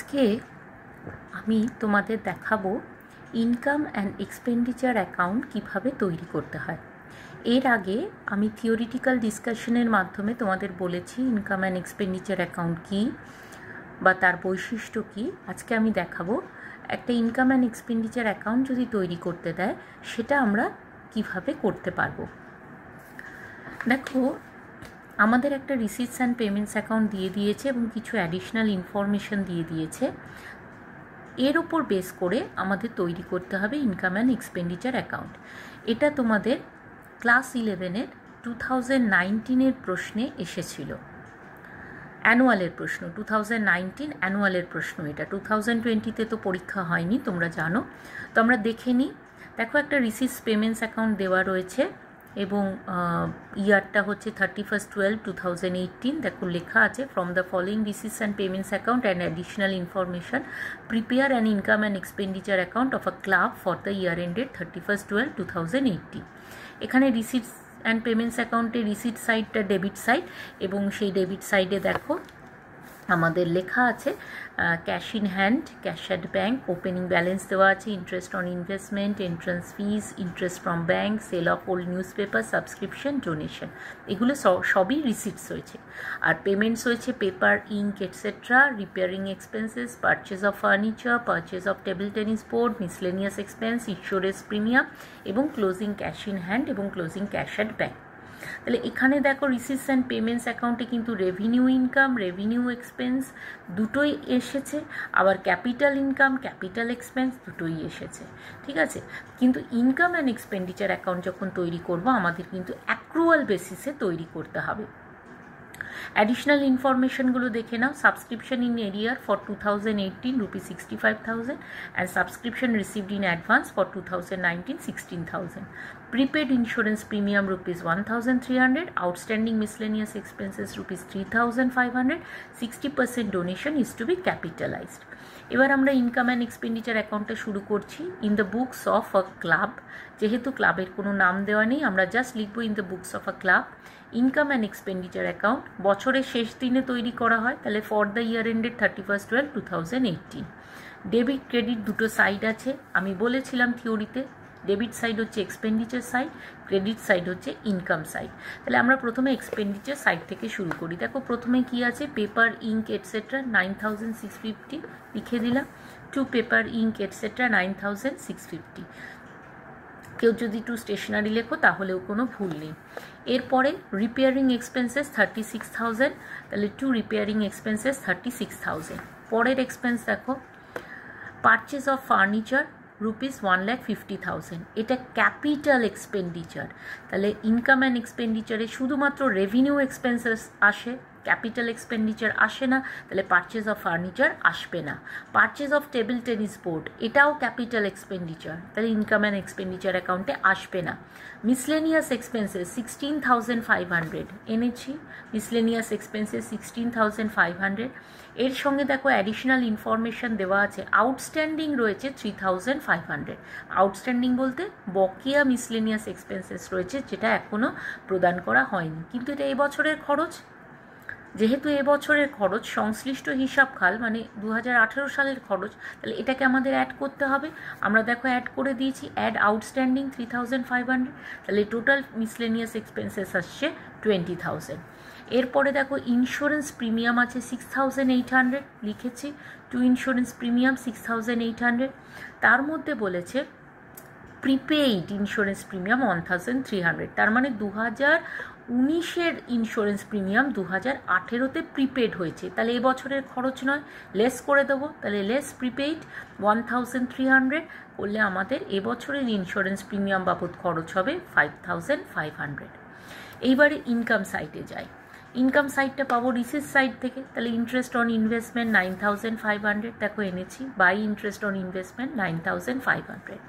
আজকে আমি তোমাদের দেখাবো ইনকাম অ্যান্ড এক্সপেন্ডিচার অ্যাকাউন্ট কীভাবে তৈরি করতে হয়। এর আগে আমি থিওরিটিক্যাল ডিসকাশনের মাধ্যমে তোমাদের বলেছি ইনকাম অ্যান্ড এক্সপেন্ডিচার অ্যাকাউন্ট কী বা তার বৈশিষ্ট্য কী। আজকে আমি দেখাবো একটা ইনকাম অ্যান্ড এক্সপেন্ডিচার অ্যাকাউন্ট যদি তৈরি করতে দেয়, সেটা আমরা কীভাবে করতে পারব। দেখো আমাদের একটা রিসিটস অ্যান্ড পেমেন্টস অ্যাকাউন্ট দিয়ে দিয়েছে এবং কিছু অ্যাডিশনাল ইনফরমেশন দিয়ে দিয়েছে। এর ওপর বেস করে আমাদের তৈরি করতে হবে ইনকাম অ্যান্ড এক্সপেন্ডিচার অ্যাকাউন্ট এটা তোমাদের ক্লাস ইলেভেনের টু থাউজেন্ড নাইনটিনের প্রশ্নে এসেছিল। অ্যানুয়ালের প্রশ্ন টু থাউজেন্ড নাইনটিন অ্যানুয়ালের প্রশ্ন এটা। টু থাউজেন্ড টোয়েন্টিতে তো পরীক্ষা হয়নি, তোমরা জানো। তো আমরা দেখে নিই। দেখো একটা রিসিটস পেমেন্টস অ্যাকাউন্ট দেওয়া রয়েছে। এবং ইয়ারটা হচ্ছে thirty first twelve two thousand eighteen দেখো লেখা আছে from the following receipts and payments account and additional information prepare and income and expenditure account of a club for the year ended thirty first twelve two thousand eighteen এখানে receipts and payments অ্যাকাউন্টে receipt সাইডটা debit side এবং সেই debit সাইডে দেখো আমাদের লেখা আছে cash in hand cash at bank opening balance দেওয়া আছে interest on investment entrance fees interest from bank sale of old newspaper subscription donation এগুলো সবই রিসিপ্টস হয়েছে আর পেমেন্টস হয়েছে paper ink etcetera repairing expenses purchase of furniture purchase of table tennis board miscellaneous expense insurance premium এবং closing cash in hand এবং closing cash at bank তাহলে এখানে দেখো রিসিটস অ্যান্ড পেমেন্টস অ্যাকাউন্টে কিন্তু রেভিনিউ ইনকাম রেভিনিউ এক্সপেন্স দুটোই এসেছে। আবার ক্যাপিটাল ইনকাম ক্যাপিটাল এক্সপেন্স দুটোই এসেছে। ঠিক আছে? কিন্তু ইনকাম অ্যান্ড এক্সপেন্ডিচার অ্যাকাউন্ট যখন তৈরি করব, আমাদের কিন্তু অ্যাক্রুয়াল বেসিসে তৈরি করতে হবে। অ্যাডিশনাল ইনফরমেশনগুলো দেখে নাও। Subscription in arrear for two thousand eighteen rupees sixty five thousand and subscription received in advance for two thousand nineteen sixteen thousand prepaid insurance premium rupees 1300 outstanding miscellaneous expenses rupees 3500 60% donation is to be capitalized. এবার আমরা income and expenditure অ্যাকাউন্টটা শুরু করছি in the books of a club যেহেতু ক্লাবের কোনো নাম দেওয়া নেই, আমরা জাস্ট লিখব in the books of a club income and expenditure account বছরের শেষ দিনে তৈরি করা হয়, তাহলে for the year ended thirty first twelve two thousand eighteen debit credit দুটো সাইড আছে। আমি বলেছিলাম থিওরিতে ডেবিট সাইড হচ্ছে এক্সপেন্ডিচার সাইড ক্রেডিট সাইড হচ্ছে ইনকাম সাইড তাহলে আমরা প্রথমে এক্সপেন্ডিচার সাইড থেকে শুরু করি। দেখো, প্রথমে কি আছে? Paper ink etcetera nine six fifty লিখে দিলাম। To paper ink etcetera nine six fifty কেউ যদি টু স্টেশনারি লেখো, তাহলেও কোনো ভুল নেই। এরপরে repairing expenses thirty six thousand তাহলে to repairing expenses thirty six thousand পরের এক্সপেন্স দেখো purchase of furniture rupees one lakh fifty thousand এটা ক্যাপিটাল এক্সপেন্ডিচার তাহলে ইনকাম অ্যান্ড এক্সপেন্ডিচারে শুধুমাত্র রেভিনিউ এক্সপেন্সেস আসে ক্যাপিটাল এক্সপেন্ডিচার আসে না, তাহলে পারচেজ অফ ফার্নিচার আসবে না। Purchase of table tennis board এটাও ক্যাপিটাল এক্সপেন্ডিচার তাহলে ইনকাম অ্যান্ড এক্সপেন্ডিচার অ্যাকাউন্টে আসবে না। Miscellaneous expenses sixteen thousand five hundred এনেছি miscellaneous expenses sixteen thousand five hundred এর সঙ্গে দেখো অ্যাডিশনাল ইনফরমেশন দেওয়া আছে আউটস্ট্যান্ডিং রয়েছে three thousand five hundred outstanding বলতে বকেয়া মিসলেনিয়াস এক্সপেন্সেস রয়েছে, যেটা এখনও প্রদান করা হয়নি। কিন্তু এটা এবছরের খরচ যেহেতু এবছরের খরচ, সংশ্লিষ্ট হিসাব খাল মানে দু হাজার আঠেরো সালের খরচ, তাহলে এটাকে আমাদের অ্যাড করতে হবে। আমরা দেখো অ্যাড করে দিয়েছি add outstanding three thousand five hundred তাহলে টোটাল মিসলেনিয়াস এক্সপেন্সেস আসছে টোয়েন্টি থাউজেন্ড এরপরে দেখো ইন্স্যুরেন্স প্রিমিয়াম আছে সিক্স থাউজেন্ড এইট হান্ড্রেড লিখেছি to insurance premium six thousand eight hundred তার মধ্যে বলেছে prepaid insurance premium one thousand three hundred তার মানে দু হাজার উনিশের ইন্স্যুরেন্স প্রিমিয়াম দু হাজার আঠেরোতে প্রিপেড হয়েছে। তাহলে এবছরের খরচ নয় লেস করে দেবো। তাহলে less prepaid one thousand three hundred করলে আমাদের এবছরের ইন্স্যুরেন্স প্রিমিয়াম বাবদ খরচ হবে ফাইভ থাউজেন্ড ফাইভ হান্ড্রেড এইবারে ইনকাম সাইটে যাই। ইনকাম সাইডটা পাবো রিসিস সাইড থেকে। তাহলে interest on investment nine thousand five hundred দেখো এনেছি। By interest on investment nine thousand five hundred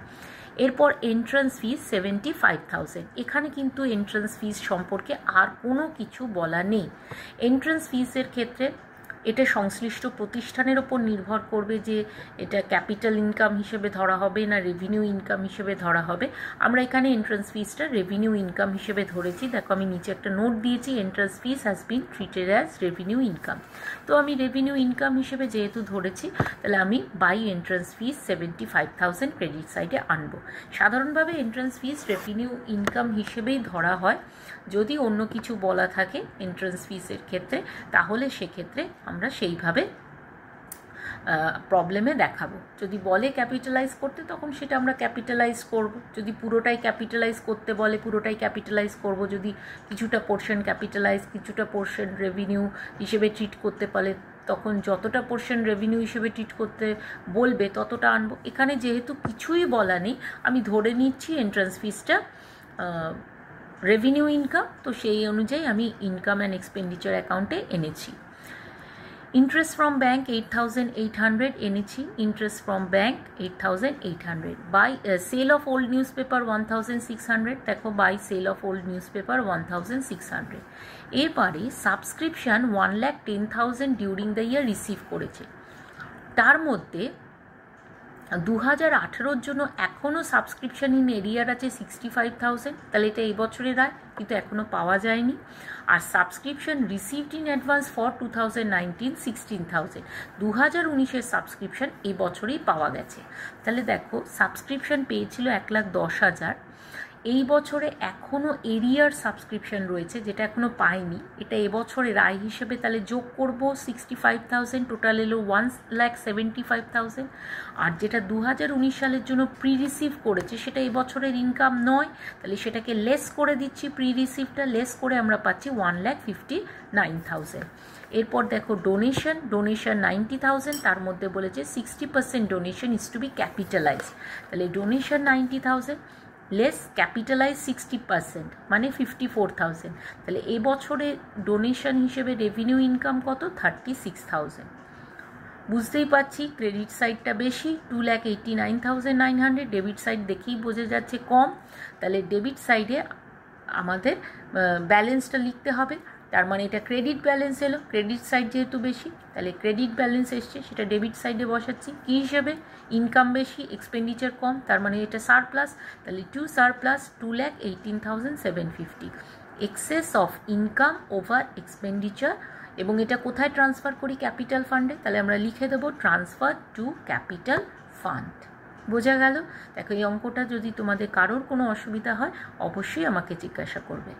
এরপর entrance fees seventy five thousand এখানে কিন্তু এন্ট্রান্স ফিজ সম্পর্কে আর কোনো কিছু বলা নেই। এন্ট্রান্স ফিজের ক্ষেত্রে এটা সংশ্লিষ্ট প্রতিষ্ঠানের ওপর নির্ভর করবে যে এটা ক্যাপিটাল ইনকাম হিসেবে ধরা হবে না রেভিনিউ ইনকাম হিসেবে ধরা হবে। আমরা এখানে এন্ট্রান্স ফিসটা রেভিনিউ ইনকাম হিসেবে ধরেছি। দেখো, আমি নিচে একটা নোট দিয়েছি entrance fees has been treated as revenue income তো আমি রেভিনিউ ইনকাম হিসেবে যেহেতু ধরেছি, তাহলে আমি by entrance fees seventy five thousand credit সাইডে আনব। সাধারণভাবে এন্ট্রান্স ফিস রেভিনিউ ইনকাম হিসেবেই ধরা হয়। যদি অন্য কিছু বলা থাকে এন্ট্রান্স ফিসের ক্ষেত্রে, তাহলে সেক্ষেত্রে আমরা সেইভাবে প্রবলেমে দেখাবো। যদি বলে ক্যাপিটালাইজ করতে, তখন সেটা আমরা ক্যাপিটালাইজ করব। যদি পুরোটাই ক্যাপিটালাইজ করতে বলে, পুরোটাই ক্যাপিটালাইজ করব। যদি কিছুটা পোর্শন ক্যাপিটালাইজ কিছুটা পোর্শন রেভিনিউ হিসেবে ট্রিট করতে পারে তখন যতটা পোর্শন রেভিনিউ হিসেবে ট্রিট করতে বলবে, ততটা আনব। এখানে যেহেতু কিছুই বলা নেই, আমি ধরে নিচ্ছি এন্ট্রান্স ফিসটা রেভিনিউ ইনকাম তো সেই অনুযায়ী আমি ইনকাম অ্যান্ড এক্সপেন্ডিচার অ্যাকাউন্টে এনেছি। Interest from bank eight thousand eight hundred এনেছি interest from bank eight thousand eight hundred by sale of old newspaper one thousand six hundred দেখো by sale of old newspaper one thousand six hundred এরপরে subscription one lakh ten thousand during the year receive করেছে তার মধ্যে দু হাজার আঠেরোর জন্য এখনও subscription in এরিয়ার আছে সিক্সটি ফাইভ থাউজেন্ড তাহলে এটা এই বছরের আয়, কিন্তু এখনও পাওয়া যায়নি। আর subscription received in advance for two thousand nineteen sixteen thousand দু হাজার উনিশের সাবস্ক্রিপশন এই বছরেই পাওয়া গেছে। তাহলে দেখো সাবস্ক্রিপশন পেয়েছিল এক লাখ দশ হাজার। এই বছরে এখনও এরিয়ার সাবস্ক্রিপশন রয়েছে, যেটা এখনও পাইনি। এটা এবছরের আয় হিসেবে তাহলে যোগ করব সিক্সটি ফাইভ থাউজেন্ড টোটাল এলো one lakh seventy five thousand আর যেটা দু হাজার উনিশ সালের জন্য প্রি রিসিভ করেছে, সেটা এবছরের ইনকাম নয়। তাহলে সেটাকে লেস করে দিচ্ছি প্রি রিসিভটা লেস করে আমরা পাচ্ছি one lakh fifty nine thousand এরপর দেখো ডোনেশন ডোনেশন নাইনটি থাউজেন্ড তার মধ্যে বলেছে sixty percent donation is to be capitalise তাহলে donation ninety thousand less capitalise sixty percent মানে ফিফটি ফোর থাউজেন্ড তাহলে এবছরে ডোনেশন হিসেবে রেভিনিউ ইনকাম কত? থার্টি সিক্স থাউজেন্ড বুঝতেই পারছি ক্রেডিট সাইডটা বেশি two lakh eighty nine thousand nine hundred debit side দেখেই বোঝা যাচ্ছে কম। তাহলে ডেবিট সাইডে আমাদের ব্যালেন্সটা লিখতে হবে। তার মানে এটা ক্রেডিট ব্যালেন্স এলো। ক্রেডিট সাইড যেহেতু বেশি, তাহলে ক্রেডিট ব্যালেন্স এসছে, সেটা ডেবিট সাইডে বসাচ্ছি। কী হিসেবে? ইনকাম বেশি এক্সপেন্ডিচার কম, তার মানে এটা সার প্লাস তাহলে to surplus two lakh eighteen thousand seven fifty excess of income over expenditure এবং এটা কোথায় ট্রান্সফার করি? ক্যাপিটাল ফান্ডে তাহলে আমরা লিখে দেবো ট্রান্সফার টু ক্যাপিটাল ফান্ড বোঝা গেল? দেখো, এই অঙ্কটা যদি তোমাদের কারোর কোনো অসুবিধা হয়, অবশ্যই আমাকে জিজ্ঞাসা করবে।